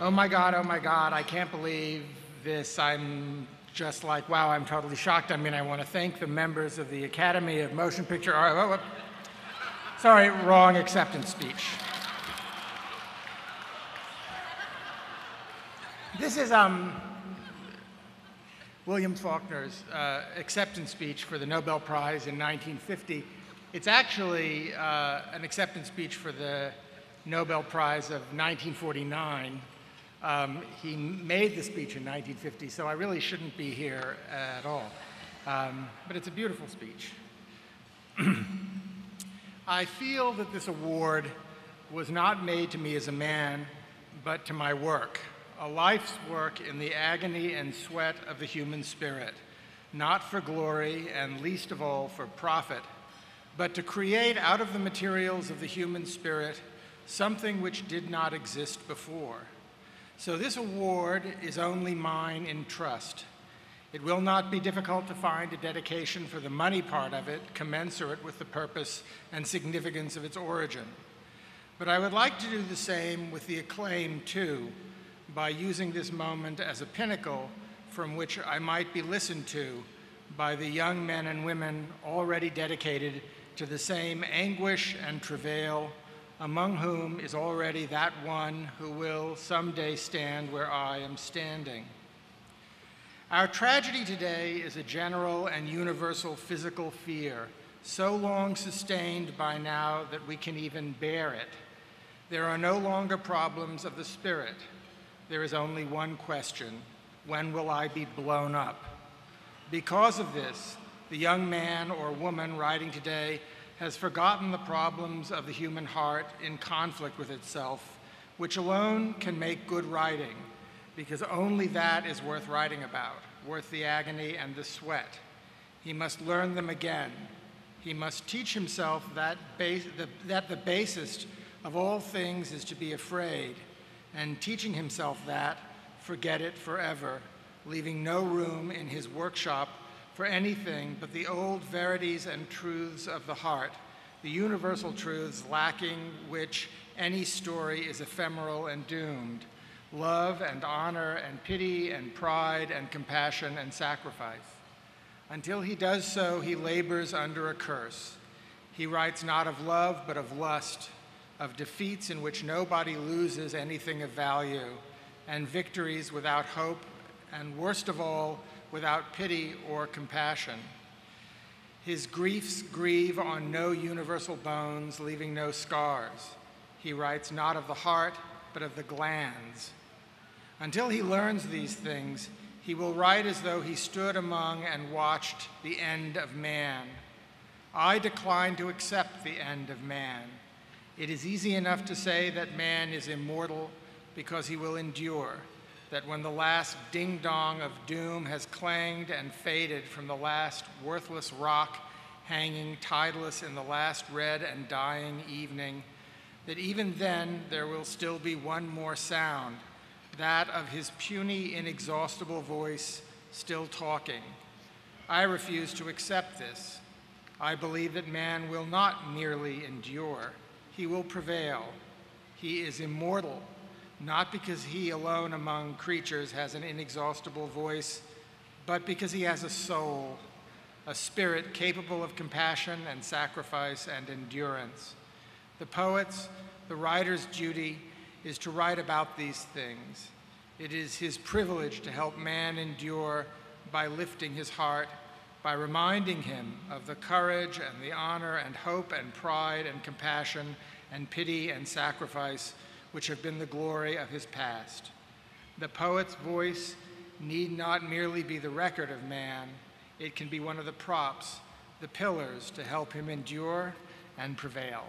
Oh my God, oh my God, I can't believe this. I'm just like, wow, I'm totally shocked. I mean, I want to thank the members of the Academy of Motion Picture Art. Oh, oh, sorry, wrong acceptance speech. This is um, William Faulkner's uh, acceptance speech for the Nobel Prize in 1950. It's actually uh, an acceptance speech for the Nobel Prize of 1949. Um, he made the speech in 1950, so I really shouldn't be here at all. Um, but it's a beautiful speech. I feel that this award was not made to me as a man, but to my work, a life's work in the agony and sweat of the human spirit, not for glory and least of all for profit, but to create out of the materials of the human spirit something which did not exist before. So this award is only mine in trust. It will not be difficult to find a dedication for the money part of it commensurate with the purpose and significance of its origin. But I would like to do the same with the acclaim, too, by using this moment as a pinnacle from which I might be listened to by the young men and women already dedicated to the same anguish and travail among whom is already that one who will someday stand where I am standing. Our tragedy today is a general and universal physical fear, so long sustained by now that we can even bear it. There are no longer problems of the spirit. There is only one question when will I be blown up? Because of this, the young man or woman writing today has forgotten the problems of the human heart in conflict with itself, which alone can make good writing, because only that is worth writing about, worth the agony and the sweat. He must learn them again. He must teach himself that, the, that the basest of all things is to be afraid, and teaching himself that, forget it forever, leaving no room in his workshop for anything but the old verities and truths of the heart, the universal truths lacking which any story is ephemeral and doomed love and honor and pity and pride and compassion and sacrifice. Until he does so, he labors under a curse. He writes not of love, but of lust, of defeats in which nobody loses anything of value, and victories without hope, and worst of all, without pity or compassion. His griefs grieve on no universal bones, leaving no scars. He writes not of the heart, but of the glands. Until he learns these things, he will write as though he stood among and watched the end of man. I decline to accept the end of man. It is easy enough to say that man is immortal because he will endure that when the last ding dong of doom has clanged and faded from the last worthless rock hanging tideless in the last red and dying evening, that even then there will still be one more sound, that of his puny, inexhaustible voice still talking. I refuse to accept this. I believe that man will not merely endure, he will prevail. He is immortal not because he alone among creatures has an inexhaustible voice, but because he has a soul, a spirit capable of compassion and sacrifice and endurance. The poet's, the writer's duty is to write about these things. It is his privilege to help man endure by lifting his heart, by reminding him of the courage and the honor and hope and pride and compassion and pity and sacrifice which have been the glory of his past. The poet's voice need not merely be the record of man, it can be one of the props, the pillars to help him endure and prevail.